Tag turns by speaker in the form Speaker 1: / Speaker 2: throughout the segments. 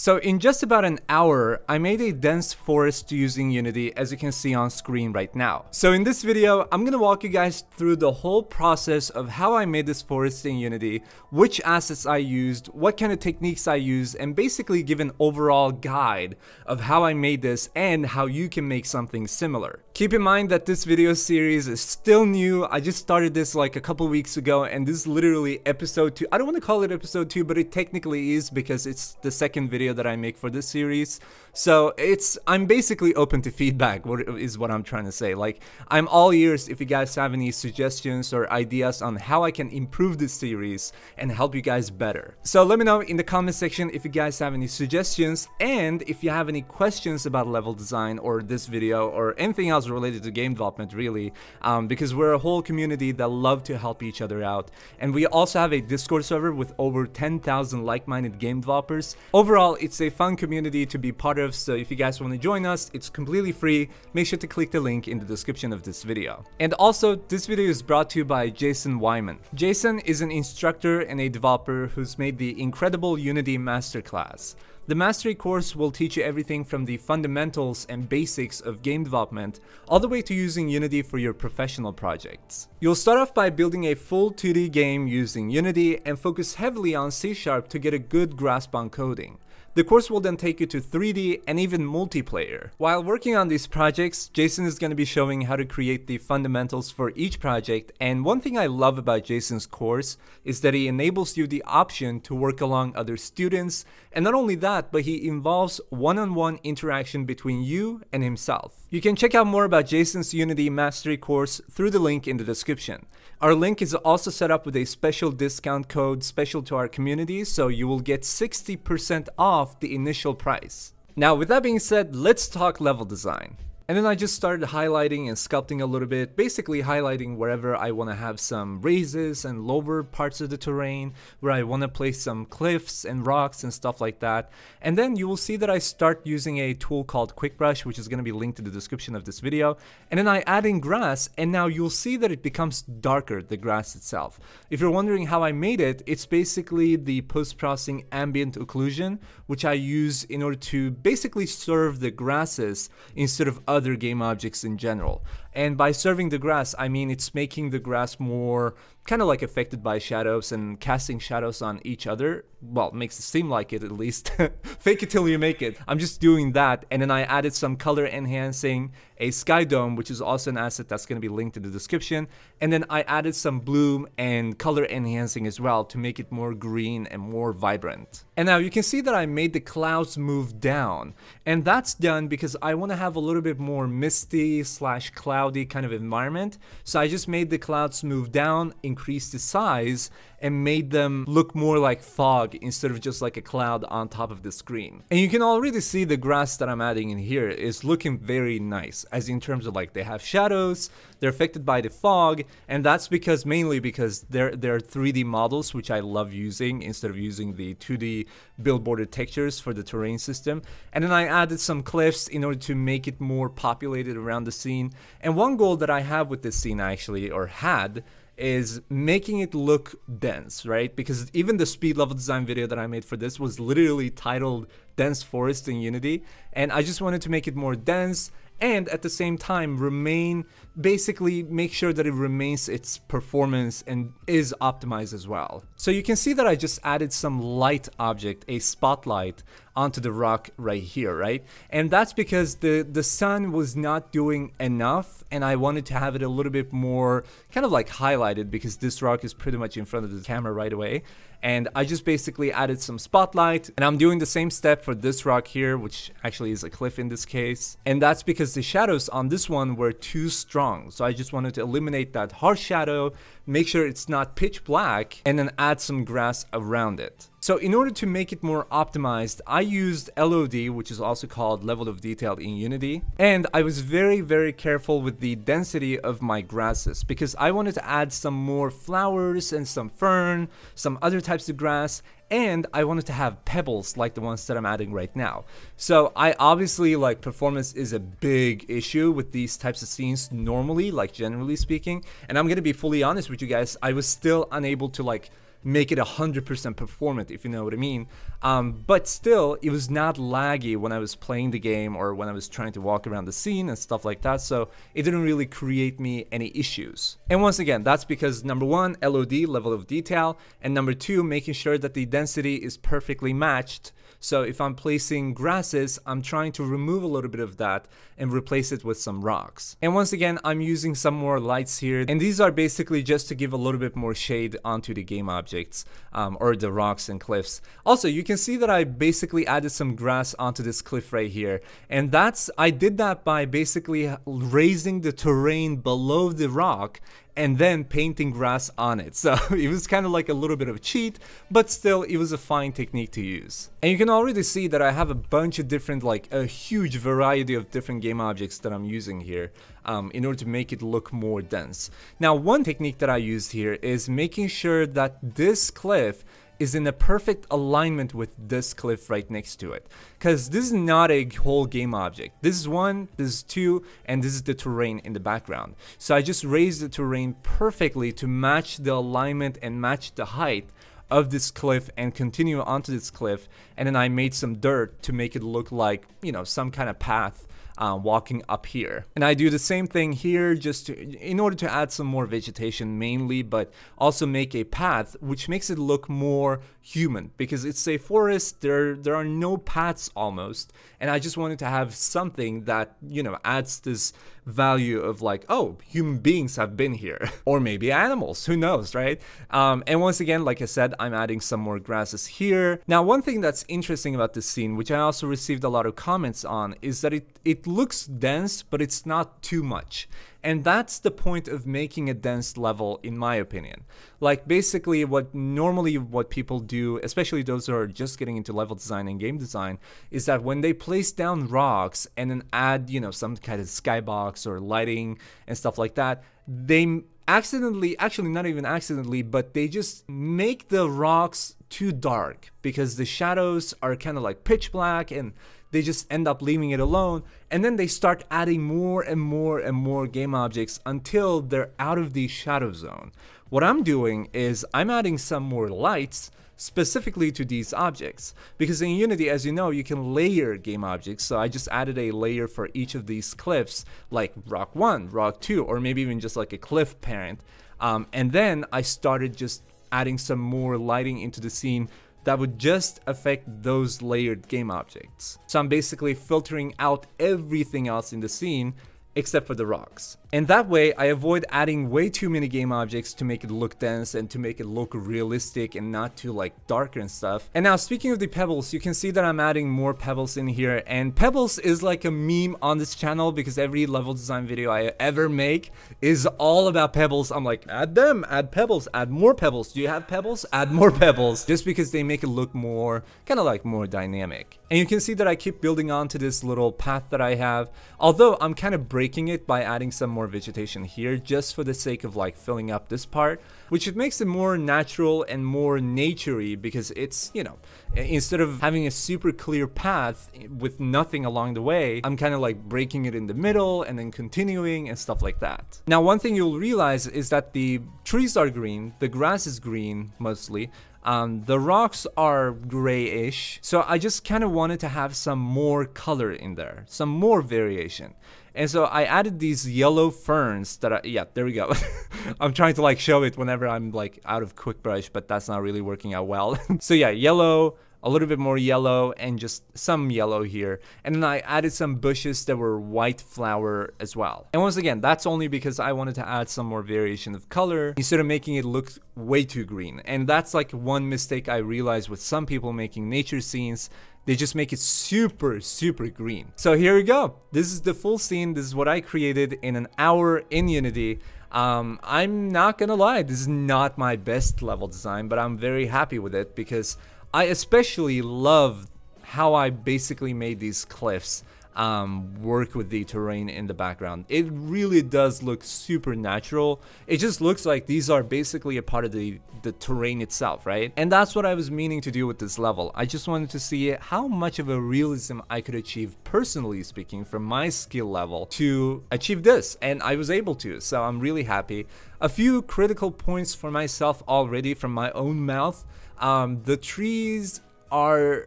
Speaker 1: So in just about an hour, I made a dense forest using Unity as you can see on screen right now. So in this video, I'm gonna walk you guys through the whole process of how I made this forest in Unity, which assets I used, what kind of techniques I used, and basically give an overall guide of how I made this and how you can make something similar. Keep in mind that this video series is still new, I just started this like a couple weeks ago and this is literally episode 2. I don't want to call it episode 2, but it technically is because it's the second video video that I make for this series. So it's I'm basically open to feedback. What is what I'm trying to say? Like I'm all ears if you guys have any suggestions or ideas on how I can improve this series and help you guys better. So let me know in the comment section if you guys have any suggestions and if you have any questions about level design or this video or anything else related to game development really um, because we're a whole community that love to help each other out and we also have a discord server with over 10,000 like-minded game developers. Overall it's a fun community to be part of, so if you guys want to join us, it's completely free. Make sure to click the link in the description of this video. And also, this video is brought to you by Jason Weimann. Jason is an instructor and a developer who's made the incredible Unity Masterclass. The Mastery course will teach you everything from the fundamentals and basics of game development all the way to using Unity for your professional projects. You'll start off by building a full 2D game using Unity and focus heavily on C Sharp to get a good grasp on coding. The course will then take you to 3D and even multiplayer. While working on these projects, Jason is going to be showing how to create the fundamentals for each project and one thing I love about Jason's course is that he enables you the option to work along other students and not only that, but he involves one-on-one -on -one interaction between you and himself. You can check out more about Jason's Unity Mastery course through the link in the description. Our link is also set up with a special discount code special to our community, so you will get 60% off the initial price. Now, with that being said, let's talk level design. And then I just started highlighting and sculpting a little bit, basically highlighting wherever I want to have some raises and lower parts of the terrain, where I want to place some cliffs and rocks and stuff like that. And then you will see that I start using a tool called QuickBrush, which is going to be linked in the description of this video. And then I add in grass, and now you'll see that it becomes darker, the grass itself. If you're wondering how I made it, it's basically the post-processing ambient occlusion, which I use in order to basically serve the grasses instead of other other game objects in general. And by serving the grass, I mean it's making the grass more kind of like affected by shadows and casting shadows on each other. Well, makes it seem like it at least. Fake it till you make it. I'm just doing that and then I added some color enhancing, a sky dome which is also an asset that's going to be linked in the description, and then I added some bloom and color enhancing as well to make it more green and more vibrant. And now you can see that I made the clouds move down and that's done because I want to have a little bit more misty slash cloudy kind of environment. So I just made the clouds move down, increase the size and made them look more like fog instead of just like a cloud on top of the screen. And you can already see the grass that I'm adding in here is looking very nice as in terms of like they have shadows, they're affected by the fog and that's because mainly because they're, they're 3D models which I love using instead of using the 2D billboarded textures for the terrain system. And then I added some cliffs in order to make it more populated around the scene. And one goal that I have with this scene actually, or had, is making it look dense, right? Because even the speed level design video that I made for this was literally titled Dense Forest in Unity. And I just wanted to make it more dense and at the same time remain basically make sure that it remains its performance and is optimized as well. So you can see that I just added some light object, a spotlight onto the rock right here, right? And that's because the, the sun was not doing enough and I wanted to have it a little bit more kind of like highlighted because this rock is pretty much in front of the camera right away. And I just basically added some spotlight and I'm doing the same step for this rock here, which actually is a cliff in this case. And that's because the shadows on this one were too strong. So I just wanted to eliminate that harsh shadow, make sure it's not pitch black, and then add some grass around it. So in order to make it more optimized, I used LOD, which is also called level of detail in Unity. And I was very, very careful with the density of my grasses because I wanted to add some more flowers and some fern, some other types of grass, and I wanted to have pebbles like the ones that I'm adding right now. So I obviously like performance is a big issue with these types of scenes normally, like generally speaking. And I'm gonna be fully honest with you guys, I was still unable to like make it 100% performant, if you know what I mean. Um, but still, it was not laggy when I was playing the game or when I was trying to walk around the scene and stuff like that, so it didn't really create me any issues. And once again, that's because number one, LOD, level of detail, and number two, making sure that the density is perfectly matched so if I'm placing grasses, I'm trying to remove a little bit of that and replace it with some rocks. And once again, I'm using some more lights here. And these are basically just to give a little bit more shade onto the game objects um, or the rocks and cliffs. Also, you can see that I basically added some grass onto this cliff right here. And that's, I did that by basically raising the terrain below the rock and then painting grass on it. So it was kind of like a little bit of a cheat, but still it was a fine technique to use. And you can already see that I have a bunch of different, like a huge variety of different game objects that I'm using here um, in order to make it look more dense. Now one technique that I used here is making sure that this cliff is in a perfect alignment with this cliff right next to it. Because this is not a whole game object. This is one, this is two, and this is the terrain in the background. So I just raised the terrain perfectly to match the alignment and match the height of this cliff and continue onto this cliff and then I made some dirt to make it look like you know some kind of path uh, walking up here. And I do the same thing here just to, in order to add some more vegetation mainly, but also make a path which makes it look more human because it's a forest, there, there are no paths almost. And I just wanted to have something that, you know, adds this value of like, oh, human beings have been here. or maybe animals, who knows, right? Um, and once again, like I said, I'm adding some more grasses here. Now, one thing that's interesting about this scene, which I also received a lot of comments on, is that it, it looks dense, but it's not too much. And that's the point of making a dense level, in my opinion. Like basically what normally what people do, especially those who are just getting into level design and game design, is that when they place down rocks and then add, you know, some kind of skybox or lighting and stuff like that, they accidentally, actually not even accidentally, but they just make the rocks too dark because the shadows are kind of like pitch black and they just end up leaving it alone and then they start adding more and more and more game objects until they're out of the shadow zone. What I'm doing is I'm adding some more lights specifically to these objects because in Unity as you know you can layer game objects so I just added a layer for each of these cliffs like rock 1, rock 2 or maybe even just like a cliff parent um, and then I started just adding some more lighting into the scene that would just affect those layered game objects. So I'm basically filtering out everything else in the scene except for the rocks. And that way, I avoid adding way too many game objects to make it look dense and to make it look realistic and not too like darker and stuff. And now speaking of the pebbles, you can see that I'm adding more pebbles in here and pebbles is like a meme on this channel because every level design video I ever make is all about pebbles. I'm like, add them, add pebbles, add more pebbles. Do you have pebbles? Add more pebbles. Just because they make it look more, kind of like more dynamic. And you can see that I keep building onto this little path that I have. Although I'm kind of breaking it by adding some more vegetation here just for the sake of like filling up this part, which it makes it more natural and more naturey because it's, you know, instead of having a super clear path with nothing along the way, I'm kind of like breaking it in the middle and then continuing and stuff like that. Now, one thing you'll realize is that the trees are green, the grass is green mostly, um, the rocks are grayish, so I just kind of wanted to have some more color in there, some more variation. And so I added these yellow ferns that I, yeah, there we go. I'm trying to like show it whenever I'm like out of quick brush, but that's not really working out well. so yeah, yellow, a little bit more yellow and just some yellow here. And then I added some bushes that were white flower as well. And once again, that's only because I wanted to add some more variation of color instead of making it look way too green. And that's like one mistake I realized with some people making nature scenes they just make it super, super green. So here we go. This is the full scene. This is what I created in an hour in Unity. Um, I'm not gonna lie, this is not my best level design, but I'm very happy with it because I especially love how I basically made these cliffs. Um, work with the terrain in the background. It really does look super natural. It just looks like these are basically a part of the, the terrain itself, right? And that's what I was meaning to do with this level. I just wanted to see how much of a realism I could achieve personally speaking from my skill level to achieve this. And I was able to, so I'm really happy. A few critical points for myself already from my own mouth. Um, the trees are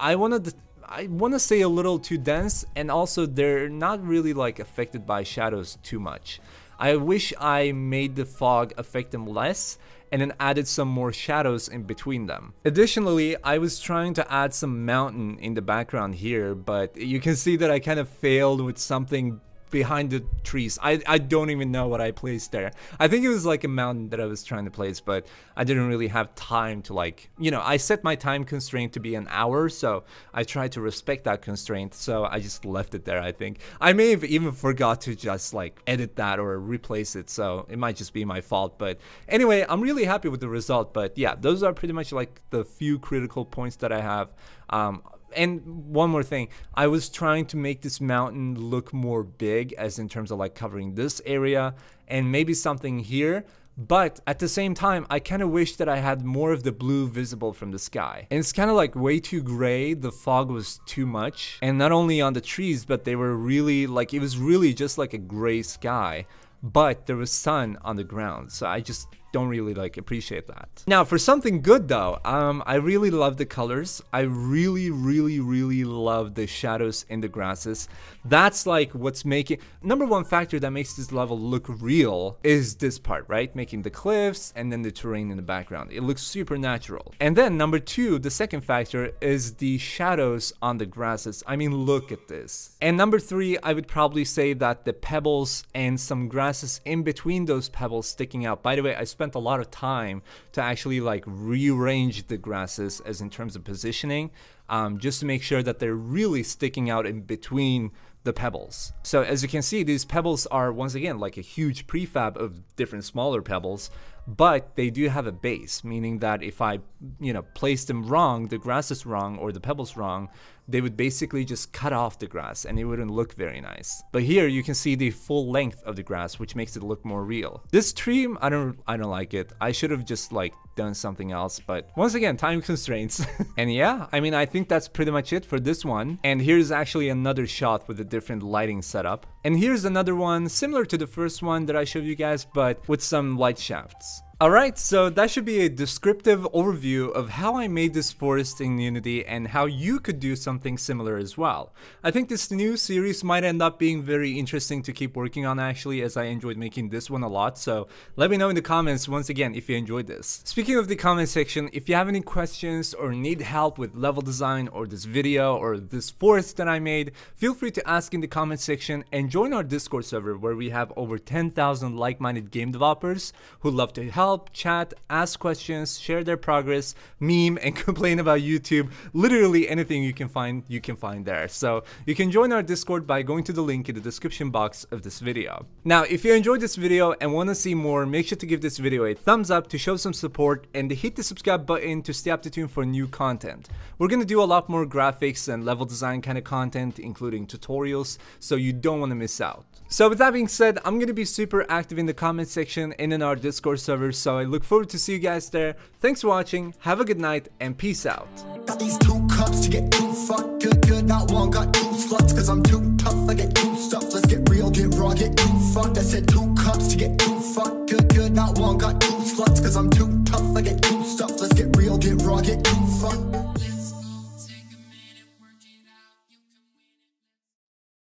Speaker 1: I wanted I want to say a little too dense and also they're not really like affected by shadows too much. I wish I made the fog affect them less and then added some more shadows in between them. Additionally, I was trying to add some mountain in the background here, but you can see that I kind of failed with something behind the trees. I, I don't even know what I placed there. I think it was like a mountain that I was trying to place, but I didn't really have time to like, you know, I set my time constraint to be an hour, so I tried to respect that constraint, so I just left it there, I think. I may have even forgot to just like edit that or replace it, so it might just be my fault, but anyway, I'm really happy with the result, but yeah, those are pretty much like the few critical points that I have. Um, and one more thing. I was trying to make this mountain look more big as in terms of like covering this area and maybe something here but at the same time i kind of wish that i had more of the blue visible from the sky. And it's kind of like way too gray. The fog was too much. And not only on the trees but they were really like it was really just like a gray sky but there was sun on the ground. So i just don't really like appreciate that. Now for something good though, um, I really love the colors. I really, really, really love the shadows in the grasses. That's like what's making, number one factor that makes this level look real is this part, right? Making the cliffs and then the terrain in the background. It looks super natural. And then number two, the second factor is the shadows on the grasses. I mean, look at this. And number three, I would probably say that the pebbles and some grasses in between those pebbles sticking out. By the way, I spent a lot of time to actually like rearrange the grasses as in terms of positioning um, just to make sure that they're really sticking out in between the pebbles. So as you can see, these pebbles are once again like a huge prefab of different smaller pebbles, but they do have a base, meaning that if I, you know, place them wrong, the grass is wrong or the pebbles wrong, they would basically just cut off the grass and it wouldn't look very nice. But here you can see the full length of the grass, which makes it look more real. This tree, I don't, I don't like it. I should have just like done something else, but once again, time constraints. and yeah, I mean, I think that's pretty much it for this one. And here's actually another shot with a different lighting setup. And here's another one similar to the first one that I showed you guys, but with some light shafts. Alright, so that should be a descriptive overview of how I made this forest in Unity and how you could do something similar as well. I think this new series might end up being very interesting to keep working on actually as I enjoyed making this one a lot, so let me know in the comments once again if you enjoyed this. Speaking of the comment section, if you have any questions or need help with level design or this video or this forest that I made, feel free to ask in the comment section and join our Discord server where we have over 10,000 like-minded game developers who love to help help, chat, ask questions, share their progress, meme, and complain about YouTube. Literally anything you can find, you can find there. So you can join our Discord by going to the link in the description box of this video. Now, if you enjoyed this video and want to see more, make sure to give this video a thumbs up to show some support and hit the subscribe button to stay up to tune for new content. We're going to do a lot more graphics and level design kind of content, including tutorials, so you don't want to miss out. So with that being said, I'm going to be super active in the comment section and in our Discord server, so I look forward to see you guys there. Thanks for watching, have a good night, and peace out. Got these two cups to get two fucked good, good, not one, got two sluts, cause I'm too tough, I get two stuff, let's get real, get raw, get two fucked, I said two cups to get two fucked good, good, not one, got two sluts, cause I'm too tough, I get two stuff, let's get real, get raw, get two fucked.